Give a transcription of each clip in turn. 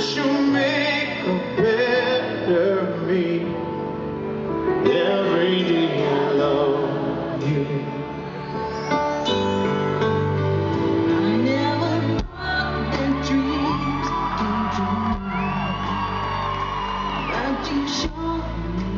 you make a better me. Every day I love you. I never thought that dreams true. But you showed me.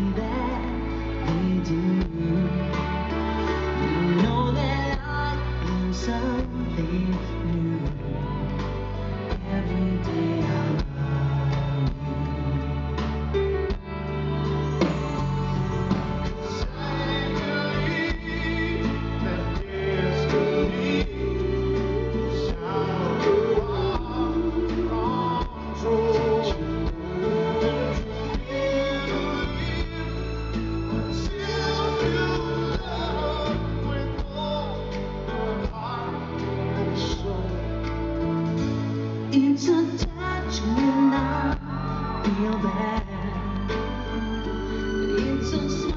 It's a touch when I feel bad. It's a